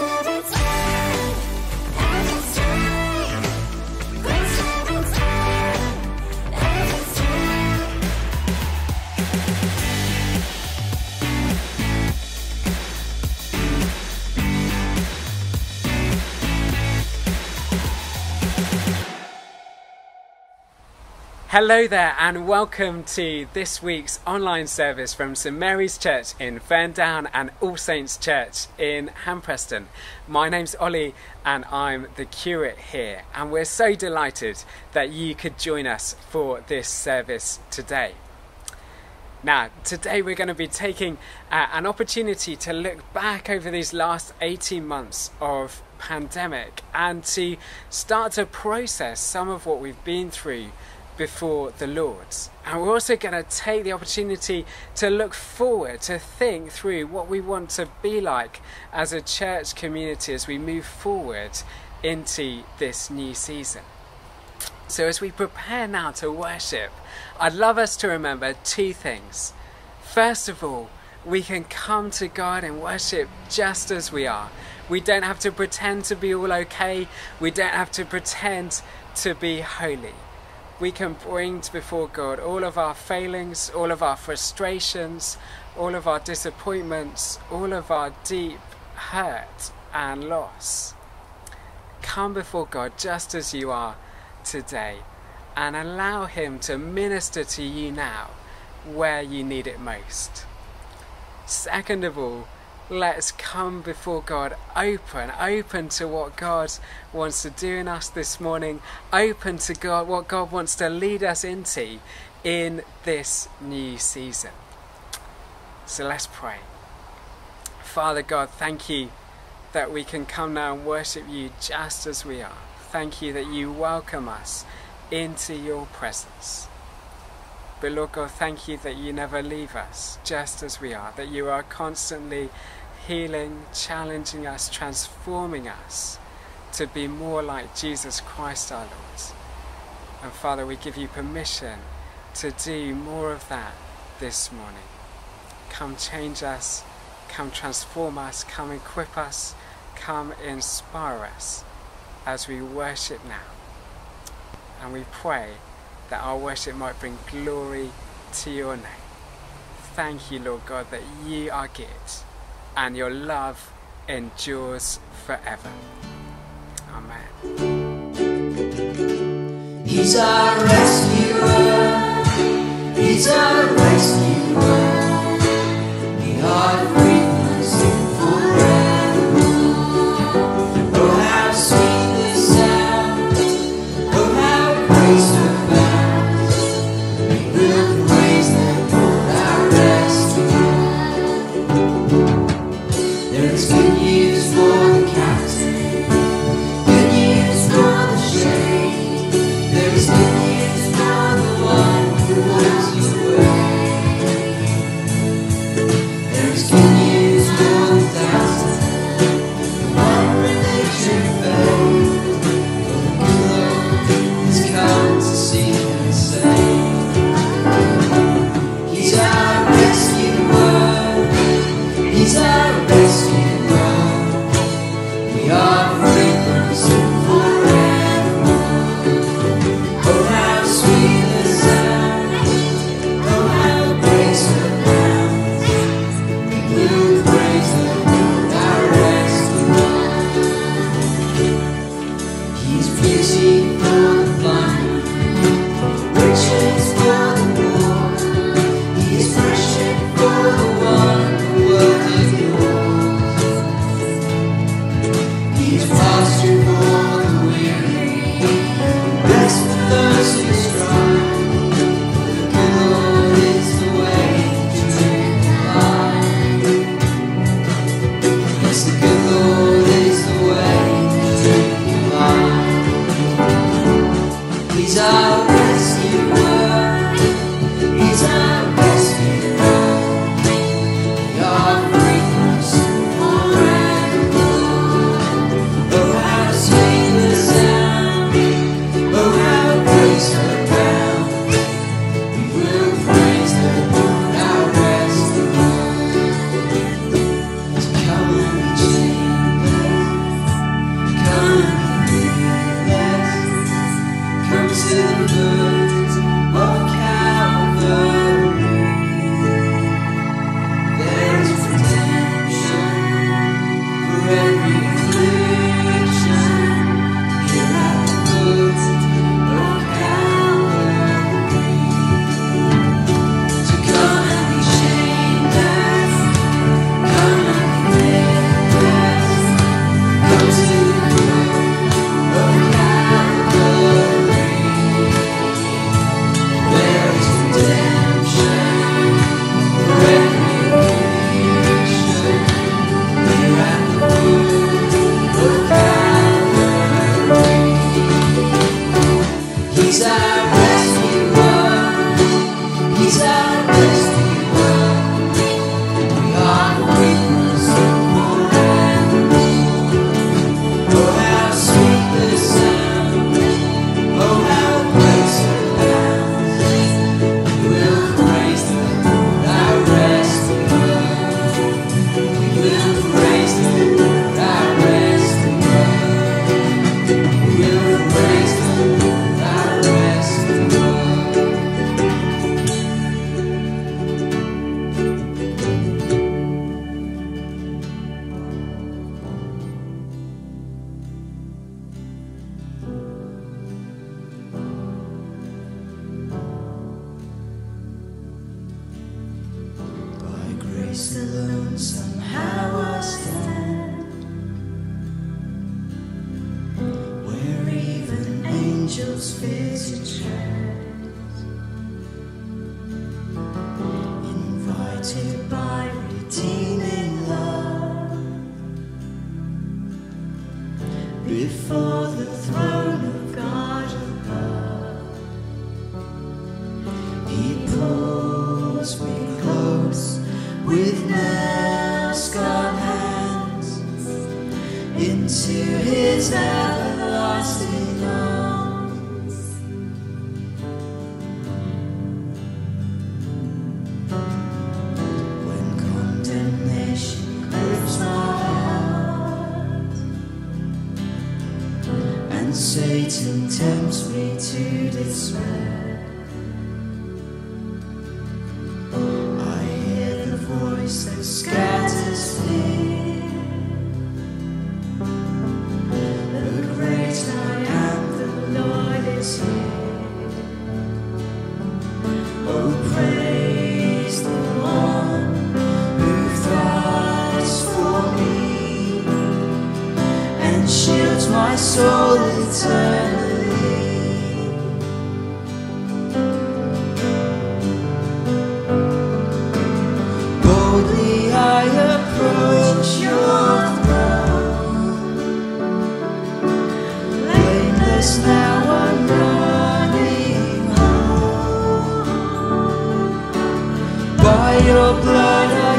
much of Hello there, and welcome to this week's online service from St Mary's Church in Ferndown and All Saints Church in Hampreston. My name's Ollie, and I'm the curate here, and we're so delighted that you could join us for this service today. Now, today we're going to be taking uh, an opportunity to look back over these last 18 months of pandemic and to start to process some of what we've been through before the Lord's. And we're also going to take the opportunity to look forward, to think through what we want to be like as a church community as we move forward into this new season. So, as we prepare now to worship, I'd love us to remember two things. First of all, we can come to God and worship just as we are. We don't have to pretend to be all okay, we don't have to pretend to be holy we can bring before God all of our failings, all of our frustrations, all of our disappointments, all of our deep hurt and loss. Come before God just as you are today and allow Him to minister to you now where you need it most. Second of all, let's come before God open, open to what God wants to do in us this morning, open to God, what God wants to lead us into in this new season. So let's pray. Father God, thank you that we can come now and worship you just as we are. Thank you that you welcome us into your presence. But Lord God, thank you that you never leave us just as we are, that you are constantly healing, challenging us, transforming us to be more like Jesus Christ our Lord. And Father, we give you permission to do more of that this morning. Come change us, come transform us, come equip us, come inspire us as we worship now. And we pray that our worship might bring glory to your name. Thank you, Lord God, that you are good and your love endures forever. Amen. He's our rescuer. He's our rescuer. We are before the throne By your blood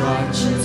spotless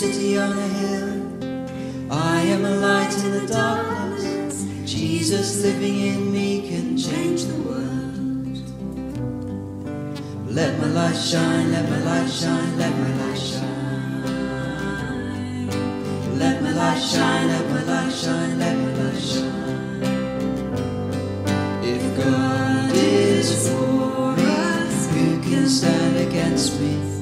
city on a hill. I am a light in the darkness. Jesus living in me can change the world. Let my light shine, let my light shine, let my light shine. Let my light shine, let my light shine, let my light shine. If God is for us, who can stand against me?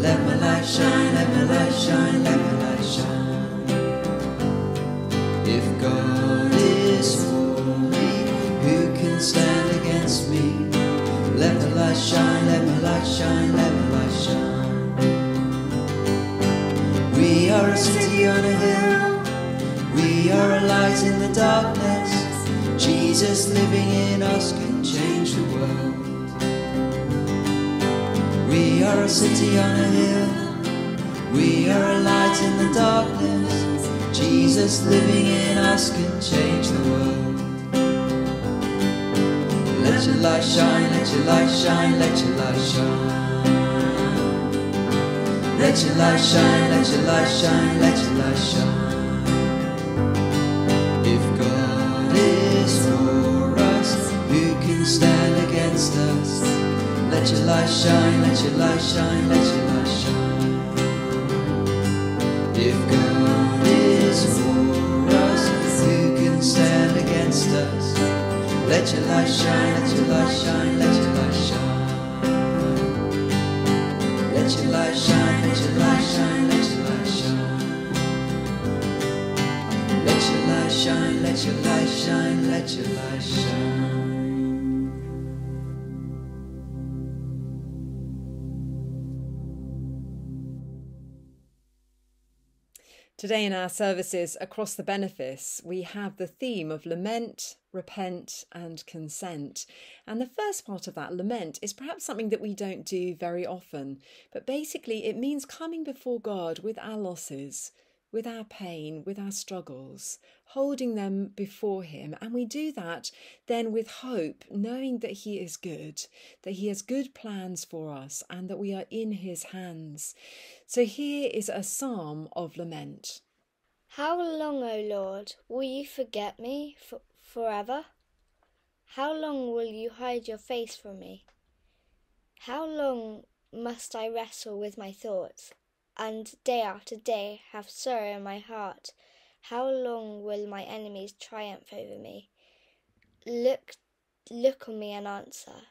Let my light shine, let my light shine, let my light shine. If God is for me, who can stand against me? Let my light shine, let my light shine, let my light shine. We are a city on a hill. We are a light in the darkness. Jesus living in us can change the world. We are a city on a hill. We are a light in the darkness. Jesus living in us can change the world. Let your light shine, let your light shine, let your light shine. Let your light shine, let your light shine, let your light shine. If God is for us, who can stand? Let your light shine, let your light shine, let your light shine. If God is for us, who can stand against us? Let your light shine, let your light shine, let your light shine. Let your light shine, let your light shine, let your light shine. Let your light shine, let your light shine, let your light shine. Today, in our services across the benefice, we have the theme of lament, repent, and consent. And the first part of that, lament, is perhaps something that we don't do very often. But basically, it means coming before God with our losses, with our pain, with our struggles, holding them before Him. And we do that then with hope, knowing that He is good, that He has good plans for us, and that we are in His hands. So here is a psalm of lament. How long, O Lord, will you forget me for forever? How long will you hide your face from me? How long must I wrestle with my thoughts, and day after day have sorrow in my heart? How long will my enemies triumph over me? Look, look on me and answer,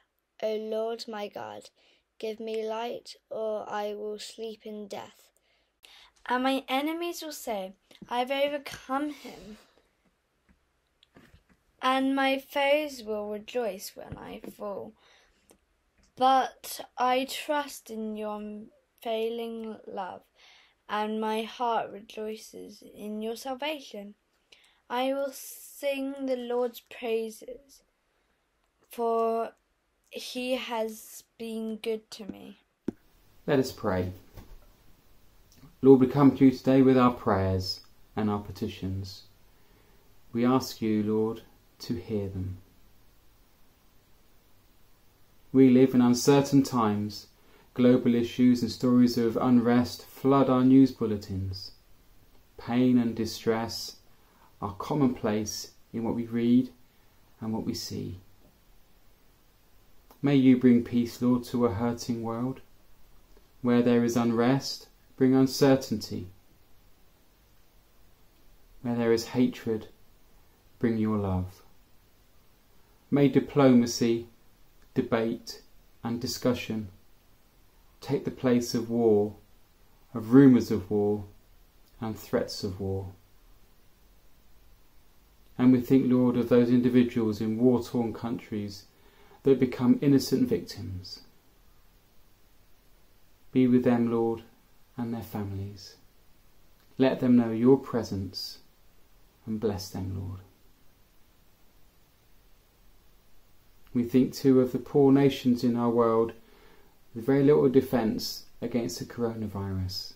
O Lord my God. Give me light, or I will sleep in death. And my enemies will say, I have overcome him. And my foes will rejoice when I fall. But I trust in your failing love, and my heart rejoices in your salvation. I will sing the Lord's praises, for he has been good to me. Let us pray. Lord, we come to you today with our prayers and our petitions. We ask you, Lord, to hear them. We live in uncertain times. Global issues and stories of unrest flood our news bulletins. Pain and distress are commonplace in what we read and what we see. May you bring peace, Lord, to a hurting world. Where there is unrest, bring uncertainty. Where there is hatred, bring your love. May diplomacy, debate, and discussion take the place of war, of rumours of war, and threats of war. And we think, Lord, of those individuals in war torn countries that become innocent victims. Be with them, Lord, and their families. Let them know your presence and bless them, Lord. We think too of the poor nations in our world with very little defence against the coronavirus.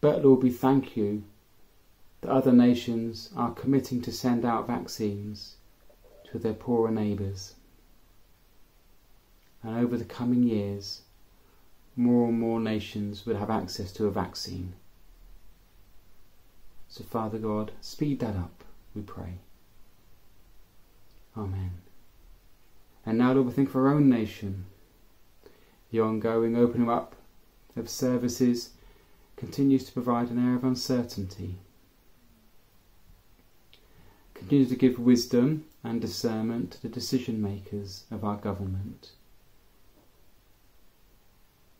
But Lord, we thank you that other nations are committing to send out vaccines to their poorer neighbours. And over the coming years, more and more nations will have access to a vaccine. So, Father God, speed that up, we pray. Amen. And now, Lord, we think of our own nation. The ongoing opening up of services continues to provide an air of uncertainty. Continue to give wisdom and discernment to the decision makers of our government.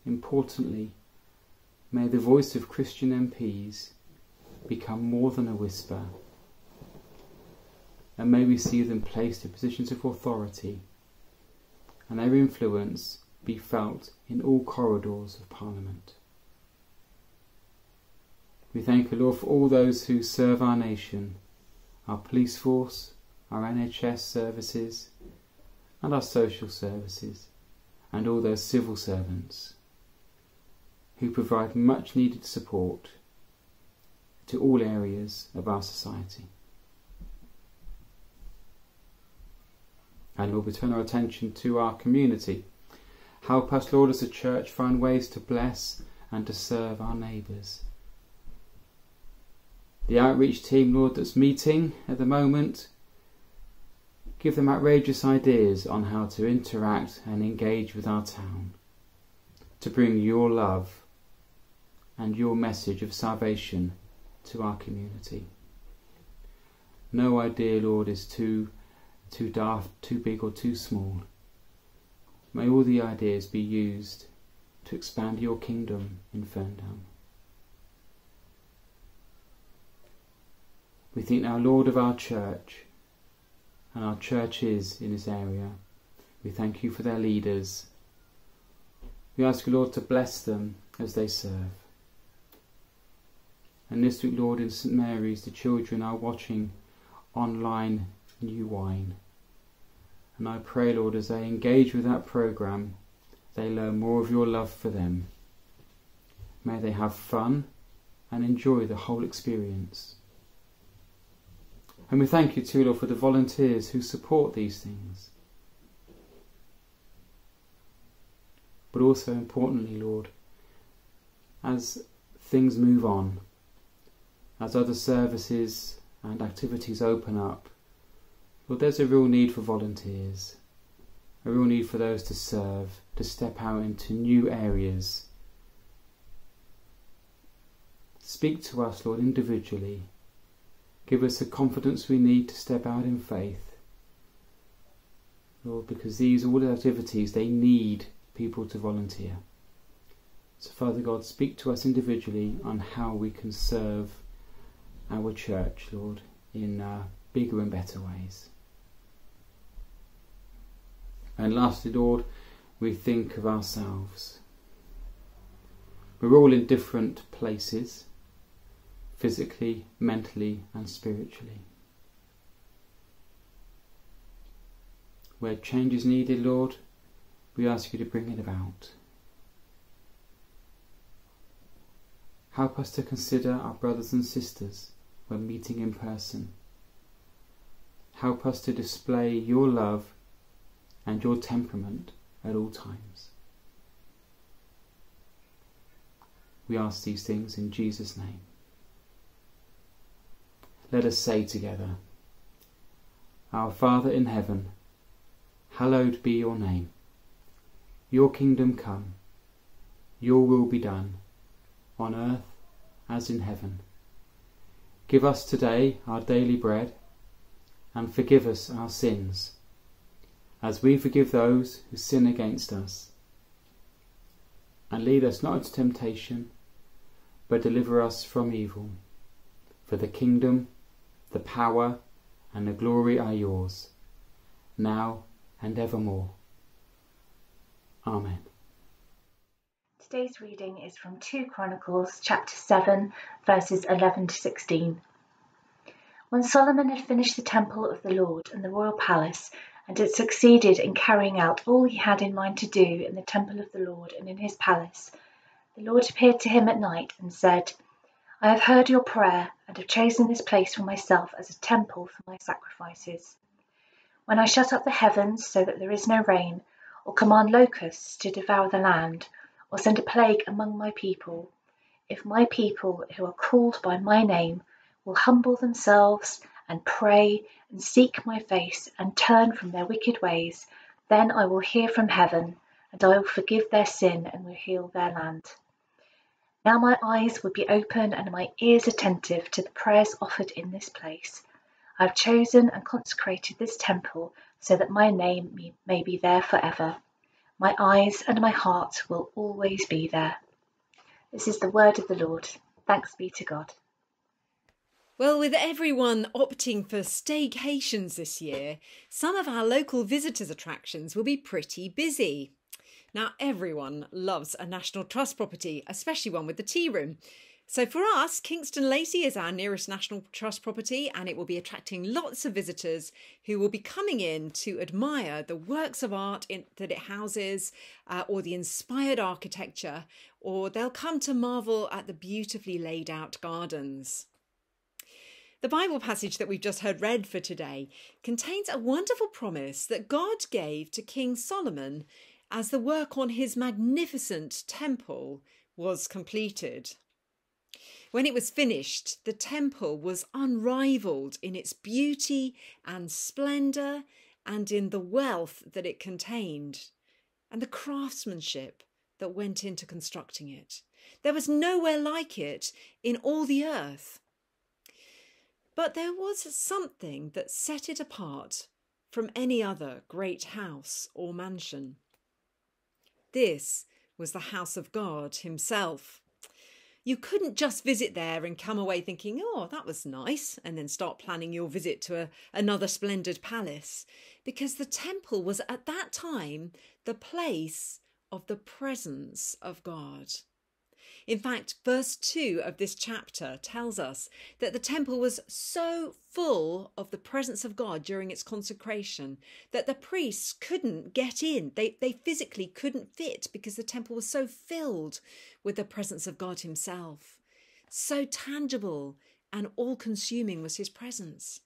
Importantly, may the voice of Christian MPs become more than a whisper, and may we see them placed in positions of authority, and their influence be felt in all corridors of Parliament. We thank you, Lord, for all those who serve our nation, our police force, our NHS services, and our social services, and all those civil servants who provide much needed support to all areas of our society. And Lord, we turn our attention to our community. Help us, Lord, as a church, find ways to bless and to serve our neighbours. The outreach team, Lord, that's meeting at the moment, give them outrageous ideas on how to interact and engage with our town, to bring your love and your message of salvation to our community. No idea, Lord, is too too daft, too big or too small. May all the ideas be used to expand your kingdom in Ferndown. We think now, Lord, of our church and our churches in this area. We thank you for their leaders. We ask you, Lord, to bless them as they serve. And this week, Lord, in St Mary's, the children are watching online new wine. And I pray, Lord, as they engage with that programme, they learn more of your love for them. May they have fun and enjoy the whole experience. And we thank you too, Lord, for the volunteers who support these things. But also importantly, Lord, as things move on, as other services and activities open up, well, there's a real need for volunteers, a real need for those to serve, to step out into new areas. Speak to us, Lord, individually. Give us the confidence we need to step out in faith. Lord, because these all the activities, they need people to volunteer. So, Father God, speak to us individually on how we can serve our church, Lord, in uh, bigger and better ways. And lastly, Lord, we think of ourselves. We're all in different places, physically, mentally, and spiritually. Where change is needed, Lord, we ask you to bring it about. Help us to consider our brothers and sisters when meeting in person. Help us to display your love and your temperament at all times. We ask these things in Jesus' name. Let us say together, Our Father in heaven, hallowed be your name. Your kingdom come, your will be done, on earth as in heaven. Give us today our daily bread, and forgive us our sins, as we forgive those who sin against us. And lead us not into temptation, but deliver us from evil. For the kingdom, the power, and the glory are yours, now and evermore. Amen. Today's reading is from 2 Chronicles chapter 7, verses 11 to 16. When Solomon had finished the temple of the Lord and the royal palace, and had succeeded in carrying out all he had in mind to do in the temple of the Lord and in his palace, the Lord appeared to him at night and said, I have heard your prayer and have chosen this place for myself as a temple for my sacrifices. When I shut up the heavens so that there is no rain, or command locusts to devour the land, or send a plague among my people, if my people who are called by my name will humble themselves and pray and seek my face and turn from their wicked ways, then I will hear from heaven and I will forgive their sin and will heal their land. Now my eyes would be open and my ears attentive to the prayers offered in this place. I have chosen and consecrated this temple so that my name may be there forever. My eyes and my heart will always be there. This is the word of the Lord. Thanks be to God. Well, with everyone opting for staycations this year, some of our local visitors' attractions will be pretty busy. Now, everyone loves a National Trust property, especially one with the tea room. So, for us, Kingston Lacy is our nearest National Trust property, and it will be attracting lots of visitors who will be coming in to admire the works of art in, that it houses, uh, or the inspired architecture, or they'll come to marvel at the beautifully laid out gardens. The Bible passage that we've just heard read for today contains a wonderful promise that God gave to King Solomon as the work on his magnificent temple was completed. When it was finished, the temple was unrivaled in its beauty and splendour and in the wealth that it contained and the craftsmanship that went into constructing it. There was nowhere like it in all the earth. But there was something that set it apart from any other great house or mansion. This was the house of God Himself. You couldn't just visit there and come away thinking, oh, that was nice, and then start planning your visit to a, another splendid palace, because the temple was at that time the place of the presence of God. In fact, verse 2 of this chapter tells us that the temple was so full of the presence of God during its consecration that the priests couldn't get in. They, they physically couldn't fit because the temple was so filled with the presence of God Himself. So tangible and all consuming was His presence.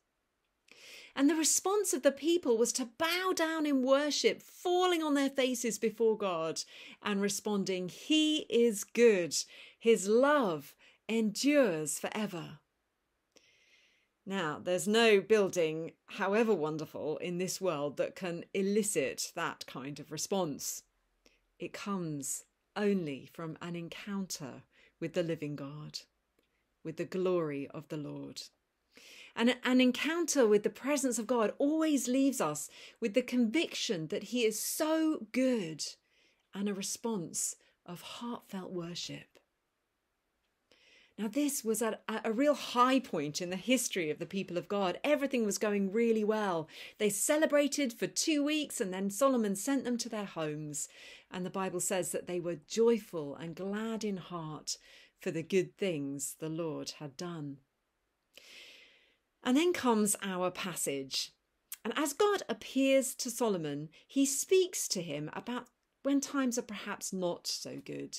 And the response of the people was to bow down in worship, falling on their faces before God and responding, He is good, His love endures forever. Now, there's no building, however wonderful, in this world that can elicit that kind of response. It comes only from an encounter with the living God, with the glory of the Lord. And an encounter with the presence of God always leaves us with the conviction that He is so good and a response of heartfelt worship. Now, this was at a real high point in the history of the people of God. Everything was going really well. They celebrated for two weeks and then Solomon sent them to their homes. And the Bible says that they were joyful and glad in heart for the good things the Lord had done. And then comes our passage. And as God appears to Solomon, he speaks to him about when times are perhaps not so good.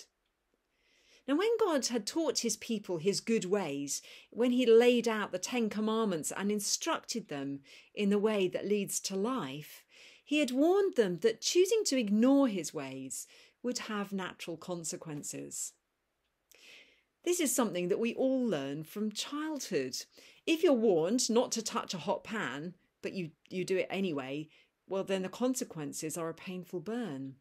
Now, when God had taught his people his good ways, when he laid out the Ten Commandments and instructed them in the way that leads to life, he had warned them that choosing to ignore his ways would have natural consequences. This is something that we all learn from childhood. If you're warned not to touch a hot pan, but you, you do it anyway, well, then the consequences are a painful burn.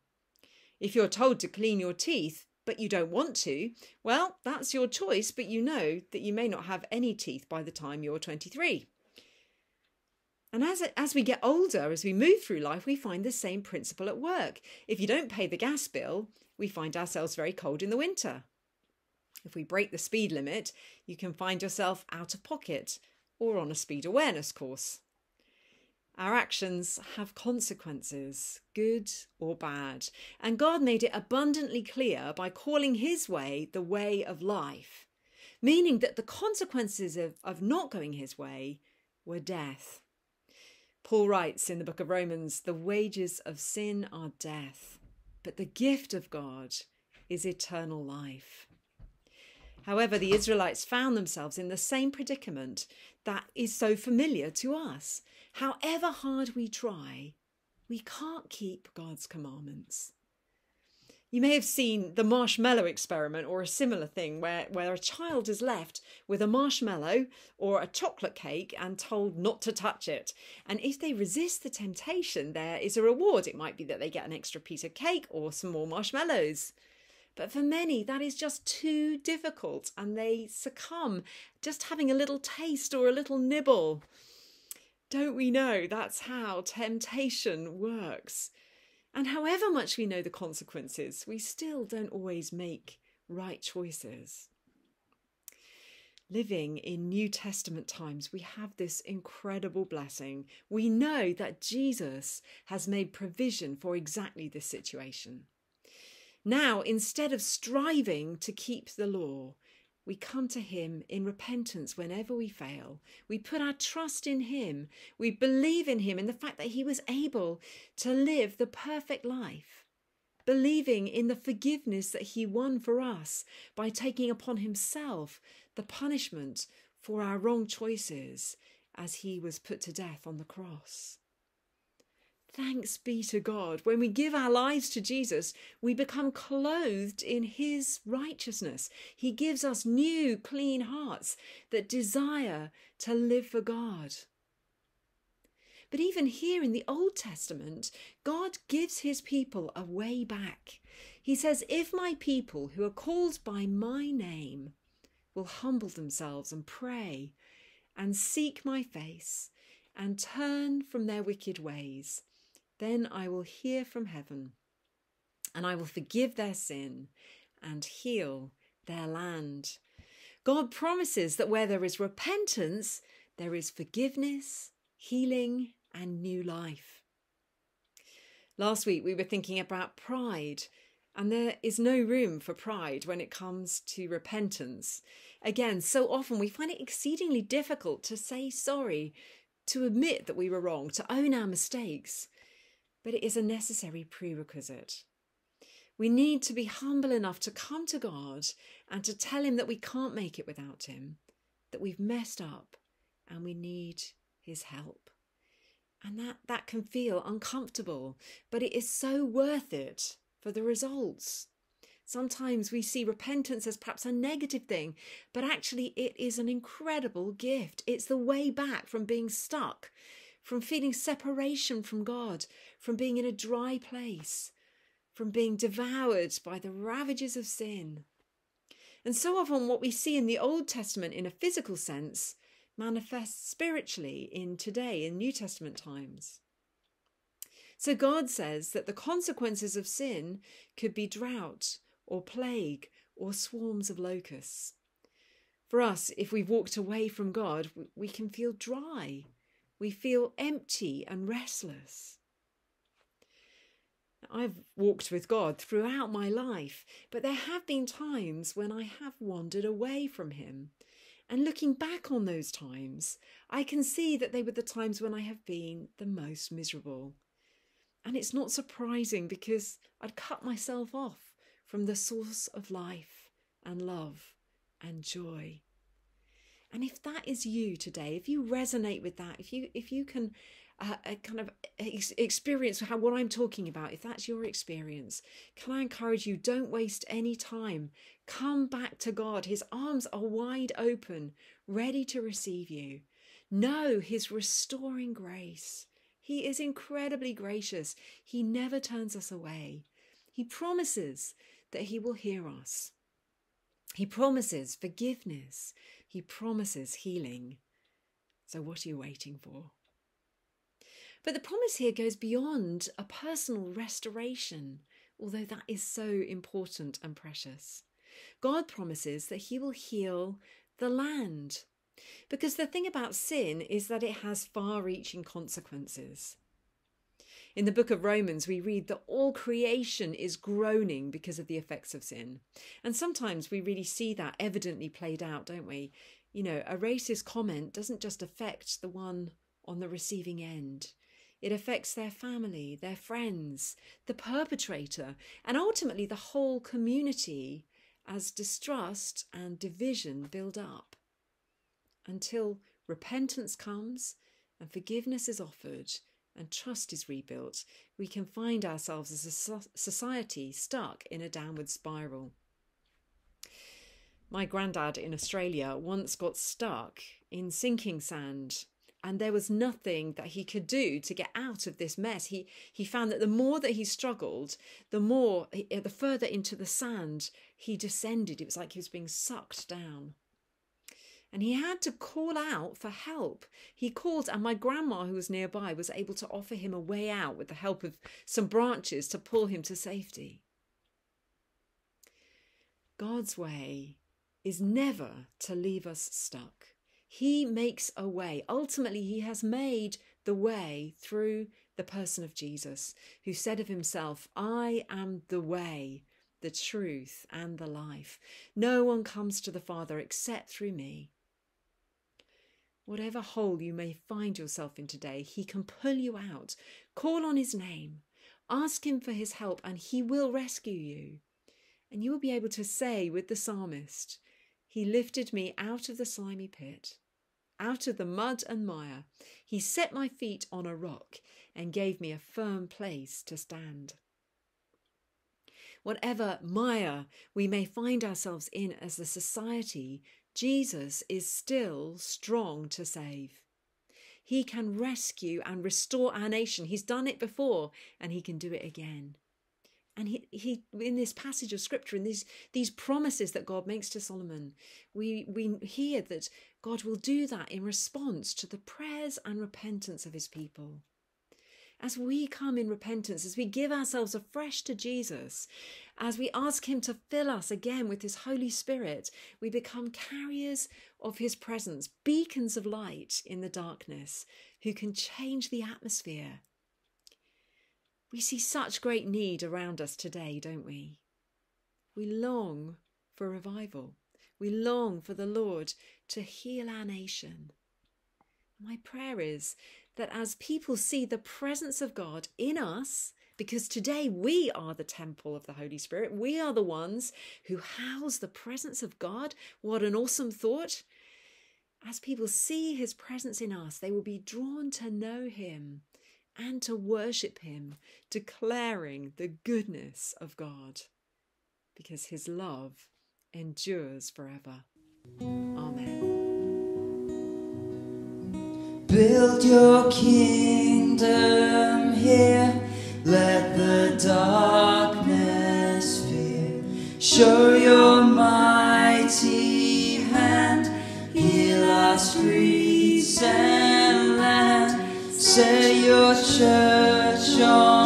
If you're told to clean your teeth, but you don't want to, well, that's your choice, but you know that you may not have any teeth by the time you're 23. And as, as we get older, as we move through life, we find the same principle at work. If you don't pay the gas bill, we find ourselves very cold in the winter. If we break the speed limit, you can find yourself out of pocket or on a speed awareness course. Our actions have consequences, good or bad, and God made it abundantly clear by calling His way the way of life, meaning that the consequences of, of not going His way were death. Paul writes in the book of Romans the wages of sin are death, but the gift of God is eternal life. However, the Israelites found themselves in the same predicament that is so familiar to us. However hard we try, we can't keep God's commandments. You may have seen the marshmallow experiment or a similar thing where, where a child is left with a marshmallow or a chocolate cake and told not to touch it. And if they resist the temptation, there is a reward. It might be that they get an extra piece of cake or some more marshmallows. But for many, that is just too difficult and they succumb just having a little taste or a little nibble. Don't we know that's how temptation works? And however much we know the consequences, we still don't always make right choices. Living in New Testament times, we have this incredible blessing. We know that Jesus has made provision for exactly this situation. Now, instead of striving to keep the law, we come to Him in repentance whenever we fail. We put our trust in Him. We believe in Him in the fact that He was able to live the perfect life, believing in the forgiveness that He won for us by taking upon Himself the punishment for our wrong choices as He was put to death on the cross. Thanks be to God. When we give our lives to Jesus, we become clothed in His righteousness. He gives us new, clean hearts that desire to live for God. But even here in the Old Testament, God gives His people a way back. He says, If my people who are called by my name will humble themselves and pray and seek my face and turn from their wicked ways, then I will hear from heaven, and I will forgive their sin and heal their land. God promises that where there is repentance, there is forgiveness, healing, and new life. Last week we were thinking about pride, and there is no room for pride when it comes to repentance. Again, so often we find it exceedingly difficult to say sorry, to admit that we were wrong, to own our mistakes but it is a necessary prerequisite. We need to be humble enough to come to God and to tell Him that we can't make it without Him, that we've messed up and we need His help. And that, that can feel uncomfortable, but it is so worth it for the results. Sometimes we see repentance as perhaps a negative thing, but actually it is an incredible gift. It's the way back from being stuck from feeling separation from God, from being in a dry place, from being devoured by the ravages of sin. And so often, what we see in the Old Testament in a physical sense manifests spiritually in today, in New Testament times. So God says that the consequences of sin could be drought or plague or swarms of locusts. For us, if we've walked away from God, we can feel dry we feel empty and restless. I've walked with God throughout my life, but there have been times when I have wandered away from Him. And looking back on those times, I can see that they were the times when I have been the most miserable. And it's not surprising because I'd cut myself off from the source of life and love and joy. And if that is you today, if you resonate with that, if you if you can uh, uh, kind of ex- experience how what I'm talking about, if that's your experience, can I encourage you? Don't waste any time. Come back to God. His arms are wide open, ready to receive you. Know His restoring grace. He is incredibly gracious. He never turns us away. He promises that He will hear us. He promises forgiveness. He promises healing. So, what are you waiting for? But the promise here goes beyond a personal restoration, although that is so important and precious. God promises that He will heal the land. Because the thing about sin is that it has far reaching consequences. In the book of Romans, we read that all creation is groaning because of the effects of sin. And sometimes we really see that evidently played out, don't we? You know, a racist comment doesn't just affect the one on the receiving end. It affects their family, their friends, the perpetrator, and ultimately the whole community as distrust and division build up until repentance comes and forgiveness is offered and trust is rebuilt, we can find ourselves as a society stuck in a downward spiral. My granddad in Australia once got stuck in sinking sand and there was nothing that he could do to get out of this mess. He he found that the more that he struggled, the more the further into the sand he descended. It was like he was being sucked down. And he had to call out for help. He called, and my grandma, who was nearby, was able to offer him a way out with the help of some branches to pull him to safety. God's way is never to leave us stuck. He makes a way. Ultimately, He has made the way through the person of Jesus, who said of Himself, I am the way, the truth, and the life. No one comes to the Father except through me. Whatever hole you may find yourself in today, He can pull you out. Call on His name, ask Him for His help, and He will rescue you. And you will be able to say with the psalmist, He lifted me out of the slimy pit, out of the mud and mire. He set my feet on a rock and gave me a firm place to stand. Whatever mire we may find ourselves in as a society, Jesus is still strong to save. He can rescue and restore our nation. He's done it before and he can do it again. And he, he in this passage of scripture, in these, these promises that God makes to Solomon, we, we hear that God will do that in response to the prayers and repentance of his people as we come in repentance, as we give ourselves afresh to Jesus, as we ask Him to fill us again with His Holy Spirit, we become carriers of His presence, beacons of light in the darkness, who can change the atmosphere. We see such great need around us today, don't we? We long for revival. We long for the Lord to heal our nation. My prayer is that as people see the presence of God in us, because today we are the temple of the Holy Spirit, we are the ones who house the presence of God. What an awesome thought! As people see his presence in us, they will be drawn to know him and to worship him, declaring the goodness of God, because his love endures forever. Build your kingdom here. Let the darkness fear. Show your mighty hand. Heal our streets and land. Set your church on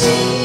kingdom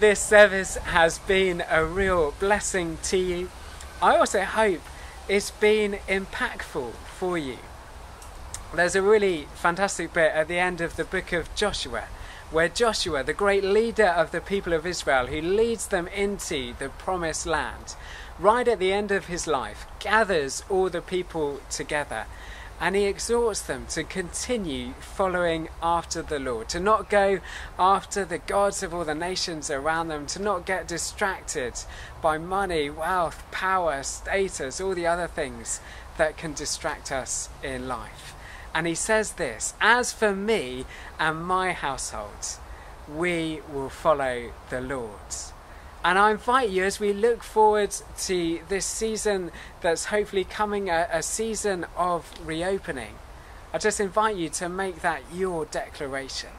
this service has been a real blessing to you. I also hope it's been impactful for you. There's a really fantastic bit at the end of the book of Joshua where Joshua, the great leader of the people of Israel, who leads them into the promised land, right at the end of his life, gathers all the people together and he exhorts them to continue following after the Lord, to not go after the gods of all the nations around them, to not get distracted by money, wealth, power, status, all the other things that can distract us in life. And he says this As for me and my household, we will follow the Lord. And I invite you as we look forward to this season that's hopefully coming, a, a season of reopening. I just invite you to make that your declaration.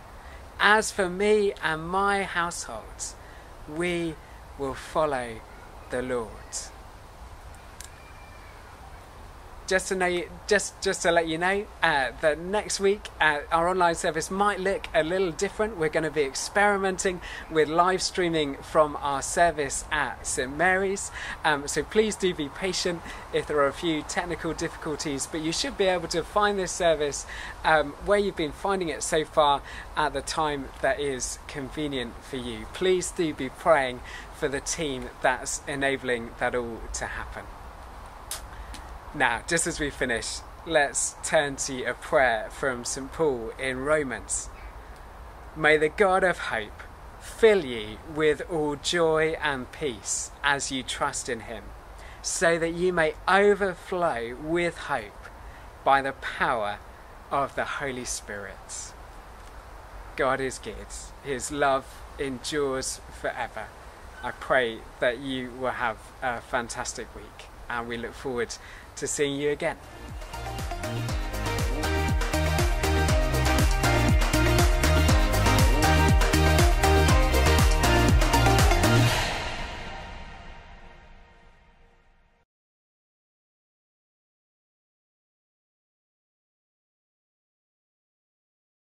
As for me and my household, we will follow the Lord. Just to know, just just to let you know uh, that next week uh, our online service might look a little different. We're going to be experimenting with live streaming from our service at St Mary's. Um, so please do be patient if there are a few technical difficulties, but you should be able to find this service um, where you've been finding it so far at the time that is convenient for you. Please do be praying for the team that's enabling that all to happen. Now, just as we finish, let's turn to a prayer from St. Paul in Romans. May the God of hope fill you with all joy and peace as you trust in him, so that you may overflow with hope by the power of the Holy Spirit. God is good, his love endures forever. I pray that you will have a fantastic week, and we look forward to seeing you again.